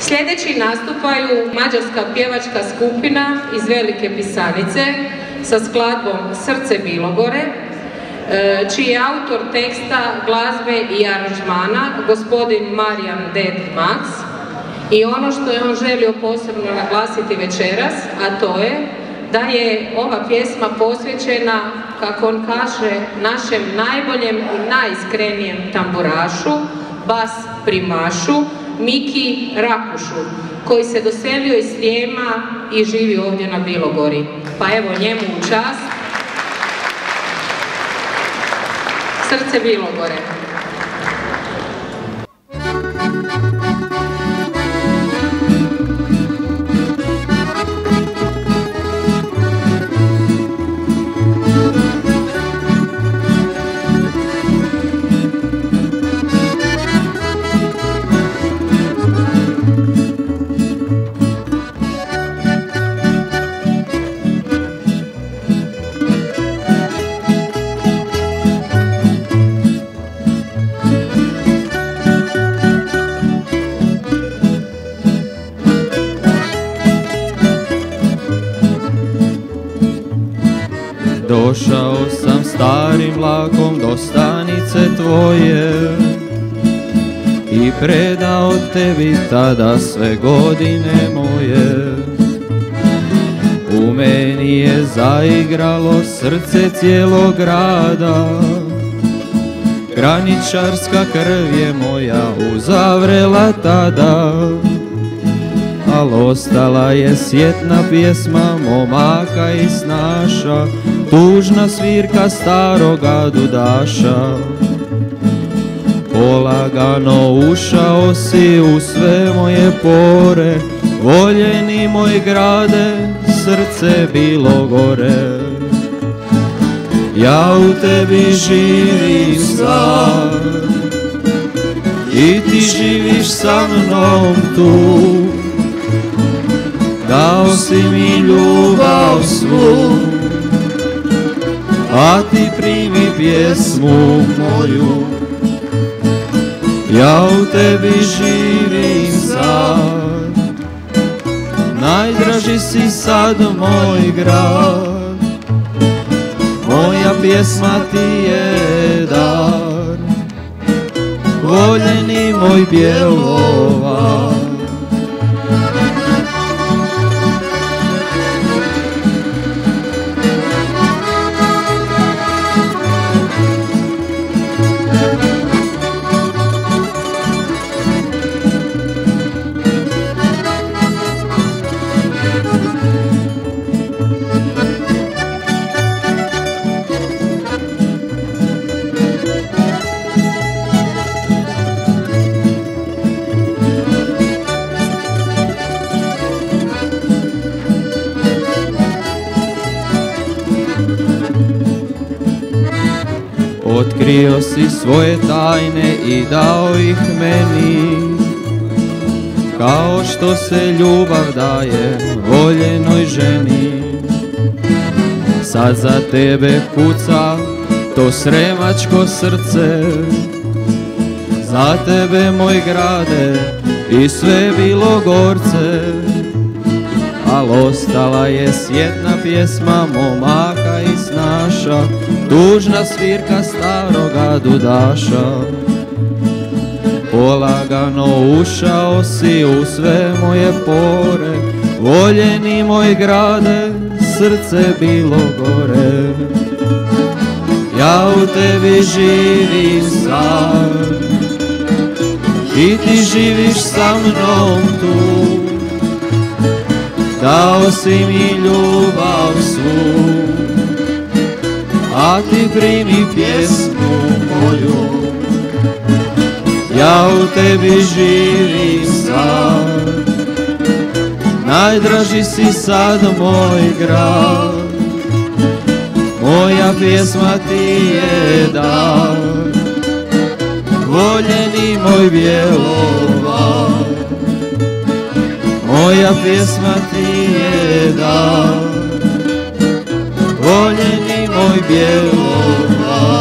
Sljedeći nastupaju mađarska pjevačka skupina iz Velike Pisanice sa skladbom Srce Bilogore, e, čiji je autor teksta, glazbe i aranžmana gospodin Marijan Ded Max. I ono što je on želio posebno naglasiti večeras, a to je da je ova pjesma posvećena, kako on kaže, našem najboljem i najiskrenijem tamburašu, bas primašu, Miki Rakušu, koji se doselio iz Slijema i živi ovdje na Bilogori. Pa evo njemu u čast. Srce Bilogore. Došao sam starim vlakom do stanice tvoje I predao tebi tada sve godine moje. U meni je zaigralo srce cijelog grada. Graničarska krv je moja uzavrela tada Al ostala je sjetna pjesma momaka i snaša Tužna svirka staroga dudaša. Polagano ušao si u sve moje pore Voljeni moj grade, srce bilo gore. Ja u tebi živim sad I ti živiš sa mnom tu Dao si mi ljubav svu A ti primi pjesmu moju. Ja u tebi živim sad Najdraži si sad moj grad. Moja pjesma ti je dar Voljeni moj Bjelovar Otkrio si svoje tajne i dao ih meni. Kao što se ljubav daje voljenoj ženi. Sad za tebe kuca to sremačko srce. Za tebe moj grade i sve bilo gorce. Al ostala je sjetna pjesma momaka i snaša Tužna svirka staroga dudaša. Polagano ušao si u sve moje pore. Voljeni moj grade, srce bilo gore. Ja u tebi živim sad I ti živiš sa mnom tu. Dao si mi ljubav svu A ti primi pjesmu moju. Ja u tebi živim sad Najdraži si sad moj grad. Moja pjesma ti je dar Voljeni moj Bjelovar moja pjesma ti je dar Voljeni moj Bjelovar